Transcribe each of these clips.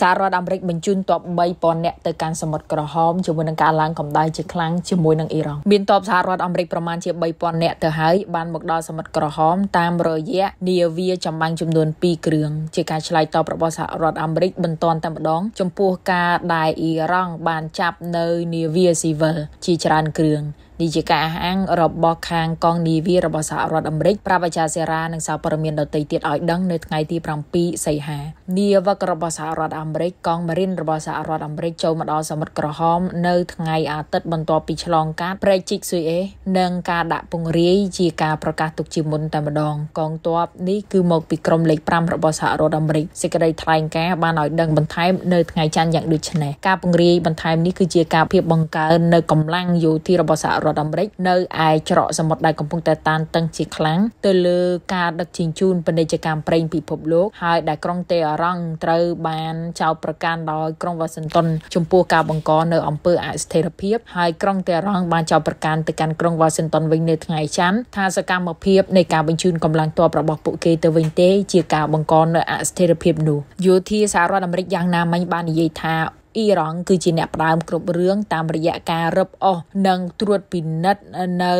សហរដ្ឋអាមេរិកបញ្ជូនទ័ព3000នាក់ទៅកាន់សមុទ្រក្រហមជាមួយនឹងការឡើងកម្ដៅជាខ្លាំងជាមួយនឹងអ៊ីរ៉ង់មានទ័ពសហរដ្ឋអាមេរិកប្រមាណជា3000នាក់ទៅហើយបានមកដល់សមុទ្រក្រហមតាមរយៈនាវាចម្បាំងចំនួន2គ្រឿងជាការឆ្លើយតបរបស់សហរដ្ឋអាមេរិកបន្តតែម្ដង ចំពោះការដែលអ៊ីរ៉ង់បានចាប់នៅនាវាស៊ីវិលជាច្រើនគ្រឿង នេះជាការអះអាងរបស់ខាងកងនាវារបស់សហរដ្ឋអាមេរិកប្រាប់អាចារ្យសេរ៉ានិងសារព័ត៌មានដទៃទៀតឲ្យដឹងនៅថ្ងៃទី7សីហានាវិករបស់សហរដ្ឋអាមេរិកកងម៉ារីនរបស់សហរដ្ឋអាមេរិកចូលមកដល់សមុទ្រក្រហមនៅថ្ងៃអាទិត្យបន្ទាប់ពីឆ្លងកាត់ព្រែកជីកស៊ុយអេនិងការដាក់ពង្រាយជាការប្រកាសទុកជាមុនតែម្ដង កងទ័ពនេះគឺមកពីក្រុមលេខ5របស់សហរដ្ឋអាមេរិកសេចក្តីថ្លែងការណ៍បានឲ្យដឹងបន្ថែមនៅថ្ងៃច័ន្ទយ៉ាងដូចនេះការពង្រាយបន្ថែមនេះគឺជាការភាពបង្កើននៅកម្លាំងយោធារបស់សហរដ្ឋអាមេរិកនៅឯច្រកសមុទ្រដែលកំពុងតែតានតឹងជាខ្លាំងទៅលើការដឹកជញ្ជូនពាណិជ្ជកម្មប្រេងពិភពលោកហើយដែលក្រុងតេអារ៉ង់ត្រូវបានចោទប្រកាន់ដោយក្រុងវ៉ាស៊ីនតោនចំពោះការបង្កនៅអំពើអស្ថិរភាពហើយក្រុងតេអារ៉ង់បានចោទប្រកាន់ទៅកាន់ក្រុងវ៉ាស៊ីនតោនវិញនៅថ្ងៃច័ន្ទថាសកម្មភាពនៃការបញ្ជូនកម្លាំងទ័ពរបស់ពួកគេទៅវិញទេជាការបង្កនៅអស្ថិរភាពនោះយោធាសហរដ្ឋអាមេរិកយ៉ាងណាមិញបាននិយាយថា អ៊ីរ៉ង់គឺជាអ្នកផ្ដើមគ្រប់រឿងតាមរយៈការរឹបអូសនិងត្រួតពិនិត្យនៅ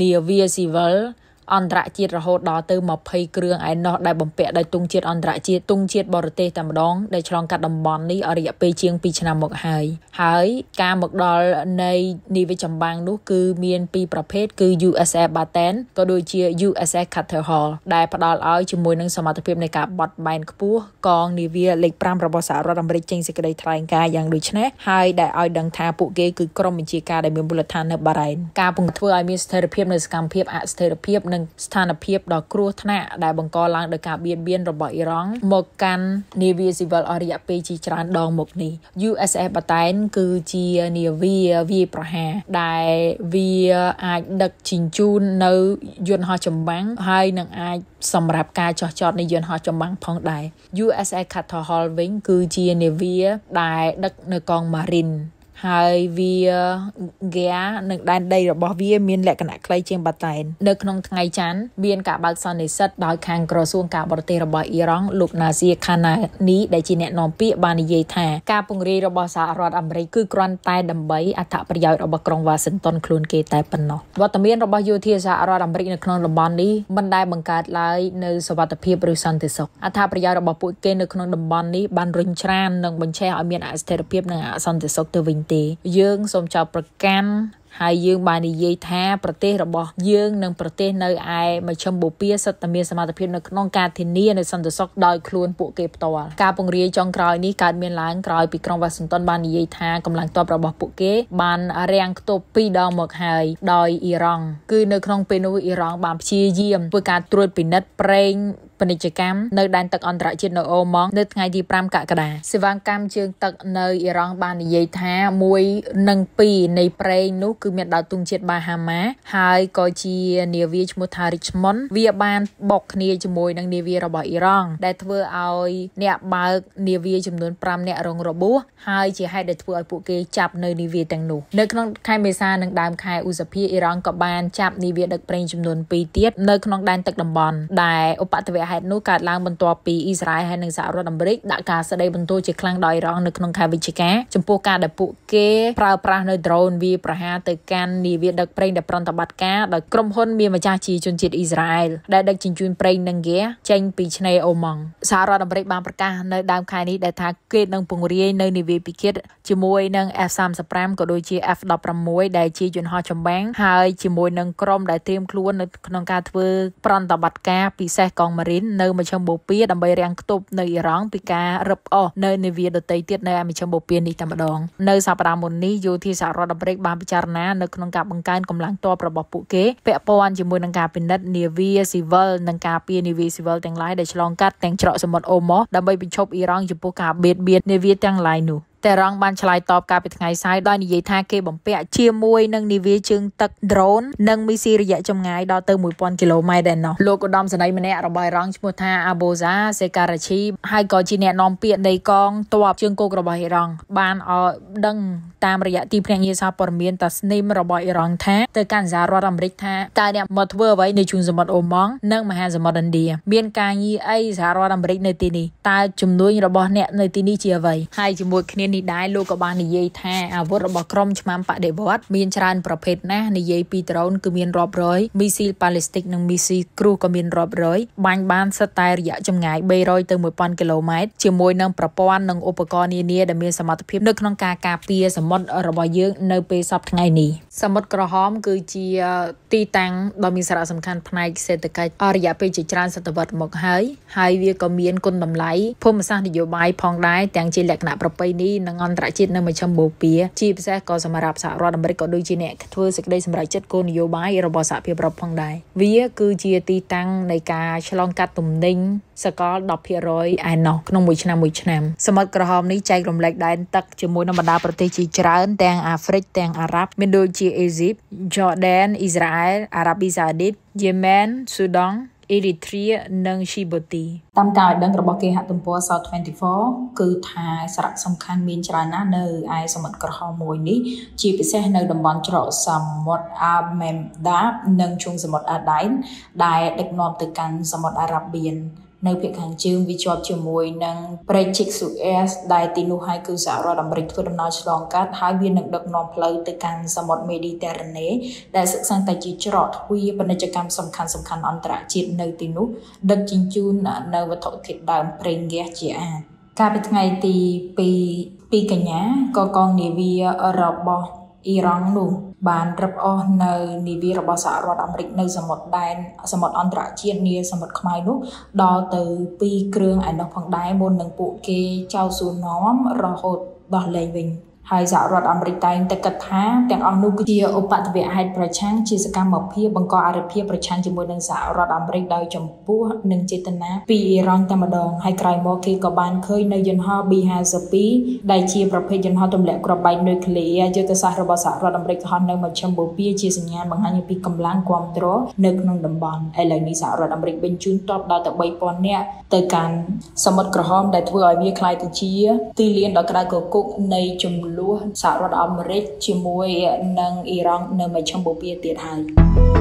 នាវាស៊ីវិល អន្តរជាតិរហូតដល់ទៅ20គ្រឿងឯណោះដែលបំពាក់ដោយទង់ជាតិអន្តរជាតិទង់ជាតិបរទេសតែម្ដងដែលឆ្លងកាត់តំបន់នេះអរិយពេលជាង2ឆ្នាំមកហើយហើយការមកដល់នៃនាវាចម្បាំងនោះគឺមានពីរប្រភេទគឺ USS Bataan ក៏ដូចជា USS Carter Hall ដែលផ្ដល់ឲ្យជាមួយនឹងសមត្ថភាពនៃការបត់បែនខ្ពស់កងនាវាលេខ5របស់សហរដ្ឋអាមេរិកចេញសេចក្តីថ្លែងការណ៍យ៉ាងដូចនេះហើយដែលឲ្យដឹងថាពួកគេគឺក្រុមបញ្ជាការដែលមានមូលដ្ឋាននៅបារ៉ែនការពង្ធ្វើឲ្យមានស្ថិរភាពនៅសកម្មភាពអស្ថិរភាពនិងស្ថានភាពដ៏គ្រោះថ្នាក់ដែលបង្កឡើងដោយការបៀតបៀនរបស់អ៊ីរ៉ង់មកកាន់នាវាស៊ីវិលអរិយពេលជាច្រើនដងមកនេះ USS បាតែនគឺជានាវាវាយប្រហារដែលវាអាចដឹកជញ្ជូននៅយន្តហោះចម្បាំងហើយនឹងអាចសម្រាប់ការចោះចតនៃយន្តហោះចម្បាំងផងដែរ USS Carter Hall វិញគឺជានាវាដែលដឹកនៅកង Marine ហើយវាហ្គានិងដែនដីរបស់វាមានលក្ខណៈខ្លីជាងបាតែននៅក្នុងថ្ងៃច័ន្ទមានការបើកសន្និសីទដោយខាងក្រសួងការបរទេសរបស់អ៊ីរ៉ង់លោកណាសៀខាណានីដែលជាអ្នកនាំពាក្យបាននិយាយថាការពង្រាយរបស់សហរដ្ឋអាមេរិកគឺគ្រាន់តែដើម្បីអត្ថប្រយោជន៍របស់ក្រុងវ៉ាស៊ីនតោនខ្លួនគេតែប៉ុណ្ណោះវត្តមានរបស់យោធាសហរដ្ឋអាមេរិកនៅក្នុងតំបន់នេះមិនដែលបង្កើតឡើយនៅសវត្ថភាពឬសន្តិសុខអត្ថប្រយោជន៍របស់ពួកគេនៅក្នុងតំបន់នេះបានរុញច្រាននិងបញ្ឆេះឲ្យមានអស្ថិរភាពនិងអសន្តិសុខទៅវិញទេ យើងសូមចោទប្រកាន់ហើយយើងបាននិយាយថាប្រទេសរបស់យើងនិងប្រទេសនៅឯមជ្ឈមបូព៌ាសិទ្ធិមានសមត្ថភាពនៅក្នុងការធានានៅសន្តិសុខដោយខ្លួនពួកគេផ្ទាល់ការពង្រាយចុងក្រោយនេះកើតមានឡើងក្រោយពីក្រុងវ៉ាស៊ីនតោនបាននិយាយថាកម្លាំងទ័ពរបស់ពួកគេបានរាំងខ្ទប់ពីរដងមកហើយដោយអ៊ីរ៉ង់គឺនៅក្នុងពេលនោះអ៊ីរ៉ង់បានព្យាយាមធ្វើការត្រួតពិនិត្យប្រេង ពាណិជ្ជកម្មនៅដែនទឹកអន្តរជាតិនៅអូម៉ង់នៅថ្ងៃទី5កក្កដាសេវាកម្មជើងទឹកនៅអ៊ីរ៉ង់បាននិយាយថា1និង2នៃប្រេងនោះគឺមានដល់ទង់ជាតិបាហាម៉ាហើយក៏ជានាវាឈ្មោះថា Richmond វាបានបុកគ្នាជាមួយនឹងនាវារបស់អ៊ីរ៉ង់ដែលធ្វើឲ្យអ្នកបើកនាវាចំនួន5អ្នករងរបួសហើយជាហេតុដែលធ្វើឲ្យពួកគេចាប់នៅនាវាទាំងនោះនៅក្នុងខែមេសានិងដើមខែឧសភាអ៊ីរ៉ង់ក៏បានចាប់នាវាដឹកប្រេងចំនួន2ទៀតនៅក្នុងដែនទឹកតំបន់ដែលឧបទ្ទវហេតុនោះកើតឡើងបន្ទាប់ពីអ៊ីស្រាអែលហើយនិងសហរដ្ឋអាមេរិកដាក់ការស្ដីបន្ទោសជាខ្លាំងដល់អ៊ីរ៉ង់នៅក្នុងខែវិច្ឆិកាចំពោះការដែលពួកគេប្រើប្រាស់នៅ drone វាប្រហារទៅកាន់នាវាដឹកប្រេងដែលប្រតិបត្តិការដោយក្រុមហ៊ុនមានម្ចាស់ជាជនជាតិអ៊ីស្រាអែលដែលដឹកជញ្ជូនប្រេងនិងហ្គាចេញពីឆ្នេរអូម៉ង់សហរដ្ឋអាមេរិកបានប្រកាសនៅដើមខែនេះដែលថាគេនឹងពង្រាយនៅនាវាពិឃាតជាមួយនឹង F35 ក៏ដូចជា F16 ដែលជាយន្តហោះចម្បាំងហើយជាមួយនឹងក្រុមដែលត្រៀមខ្លួននៅក្នុងការធ្វើប្រតិបត្តិការពិសេសកងម៉ារីននៅមជ្ឈមបូព៌ាដើម្បីរាំងខ្ទប់នៅអ៊ីរ៉ង់ពីការរឹបអូសនៅនាវាដទៃទៀតនៅមជ្ឈមបូព៌ានេះតែម្ដងនៅសប្តាហ៍មុននេះយោធាសហរដ្ឋអាមេរិកបានពិចារណានៅក្នុងការបង្កើនកម្លាំងទ័ពរបស់ពួកគេពាក់ព័ន្ធជាមួយនឹងការពិនិត្យនាវាស៊ីវិលនិងការពារនាវាស៊ីវិលទាំងឡាយដែលឆ្លងកាត់ទាំងច្រកសមុទ្រអូម៉ូដើម្បីបញ្ឈប់អ៊ីរ៉ង់ចំពោះការបៀតបៀននាវាទាំងឡាយនោះ តេរ៉ង់បានឆ្លើយតបកាលពីថ្ងៃសៅរ៍ដោយនិយាយថាគេបំពាក់ជាមួយនឹងនាវាជើងទឹក drone និងមីស៊ីរយៈចម្ងាយដល់ទៅ1000គីឡូម៉ែត្រដែរណោះលោកឧត្តមសេនីយ៍ម្នាក់របស់អ៊ីរ៉ង់ឈ្មោះថា Aboza Sekarachi ហើយក៏ជាអ្នកនាំពាក្យនៃកងទ័ពជើងគោករបស់អ៊ីរ៉ង់បានឲ្យដឹង តាមរយៈទីភ្នាក់ងារសារព័ត៌មានតាស្នីមរបស់អ៊ីរ៉ង់ថាទៅកាន់សហរដ្ឋអាមេរិកថាតើអ្នកមកធ្វើអ្វីនៅជូនសមុទ្រអូម៉ង់និងមហាសមុទ្រឥណ្ឌាមានការងារអីសហរដ្ឋអាមេរិកនៅទីនេះតើជំនួយរបស់អ្នកនៅទីនេះជាអ្វីហើយជាមួយគ្នានេះដែរលោកក៏បាននិយាយថាអាវុធរបស់ក្រុមឆ្មាំបដិវត្តមានច្រើនប្រភេទណាស់និយាយពីដ្រូនគឺមានរាប់រយមីស៊ីលប៉ាឡេស្ទិកនិងមីស៊ីគ្រូក៏មានរាប់រយបាញ់បានសិតតែរយៈចម្ងាយ300ទៅ1000គីឡូម៉ែត្រជាមួយនឹងប្រព័ន្ធនិងឧបករណ៍នានាដែលមានសមត្ថភាពនៅក្នុងការការពារសមុទ្ររបស់យើងនៅពេលសប្តាហ៍ថ្ងៃនេះសមុទ្រក្រហម គឺជាទីតាំងដ៏មានសារៈសំខាន់ផ្នែកសេដ្ឋកិច្ចអររយៈពេលជាច្រើនសតវត្សមកហើយហើយវាក៏មានគុណតម្លៃភូមិសាស្ត្រនយោបាយផងដែរទាំងជាលក្ខណៈប្រពៃណីនិងអន្តរជាតិនៅមជ្ឈមបូព៌ាជាពិសេសក៏សម្រាប់សហរដ្ឋអាមេរិកក៏ដូចជាអ្នកធ្វើសេចក្តីសម្រេចចិត្តគោលនយោបាយរបស់សហភាពអឺរ៉ុបផងដែរវាគឺជាទីតាំងនៃការឆ្លងកាត់ទំនិញសកល10%ឯណោះក្នុងមួយឆ្នាំមួយឆ្នាំសមុទ្រក្រហមនេះចែករំលែកដែនទឹកជាមួយនឹងបណ្ដាប្រទេសជាច្រើនទាំងអាហ្វ្រិកទាំងអារ៉ាប់មានដូចជាអេស៊ីប Jordan អ៊ីស្រាអែលអារ៉ាប៊ីសាអូឌីតយេម៉ែនស៊ូដង់អ៊ីរីទ្រីនិងស៊ីបូទីតាមការឲ្យដឹងរបស់គេហទំព័រ South 24គឺថាសារៈសំខាន់មានច្រើនណាស់នៅឯសមុទ្រក្រហមមួយនេះជាពិសេសនៅតំបន់ច្រកសមុទ្រអាមេមដាបនិងឈូងសមុទ្រអាដៃនដែលដឹកនាំទៅកាន់សមុទ្រអារ៉ាបៀន នៅភាគខាងជើងវាជាប់ជាមួយនឹងព្រែក Chicxulub ដែលទីនោះហើយគឺសហរដ្ឋអាមេរិកធ្វើដំណើរឆ្លងកាត់ហើយវានឹងដឹកនាំផ្លូវទៅកាន់សមុទ្រមេឌីទែរ៉ាណេដែលសិក្សាតែជាច្រកទ្វារពាណិជ្ជកម្មសំខាន់សំខាន់អន្តរជាតិនៅទីនោះដឹកជញ្ជូននៅវត្ថុធាតុដើមប្រេងហ្គាសជាអាចកាលពីថ្ងៃទី2 2កញ្ញាក៏កងនាវារបស់ អ៊ីរ៉ង់នោះបានរឹបអូសនៅនាវារបស់សហរដ្ឋអាមេរិកនៅសមុទ្រដែនសមុទ្រអន្តរជាតិនាសមុទ្រខ្មៅនោះដល់ទៅ2គ្រឿងឯនោះផងដែរមុននឹងពួកគេចៅសួរនាំរហូតដោះលែងវិញ ហើយសហរដ្ឋអាមេរិកតែងតែគិតថាទាំងអស់នោះគឺជាឧបទ្ទវហេតុប្រឆាំងជាសកម្មភាពបង្កអរិភាពប្រឆាំងជាមួយនឹងសហរដ្ឋអាមេរិកដោយចំពោះនិងចេតនាពីអ៊ីរ៉ង់តែម្ដងហើយក្រោយមកគេក៏បានឃើញនៅយន្តហោ B52 ដែលជាប្រភេទយន្តហោទម្លាក់គ្រាប់បែកនុយក្លេអ៊ែរយុទ្ធសាស្ត្ររបស់សហរដ្ឋអាមេរិកហោះនៅមជ្ឈមបូព៌ាជាសញ្ញាបង្ហាញពីកម្លាំងគ្រប់គ្រងនៅក្នុងតំបន់ឥឡូវនេះសហរដ្ឋអាមេរិកបញ្ជូនទ័ពដល់ទៅ3000នាក់ទៅកាន់សមុទ្រក្រហមដែលធ្វើឲ្យវាក្លាយទៅជាទីលានដ៏ក្តៅគគុកនៃចំនួនសហរដ្ឋអាមេរិកជាមួយនឹងអ៊ីរ៉ង់នៅមជ្ឈមបូព៌ាទៀតហើយ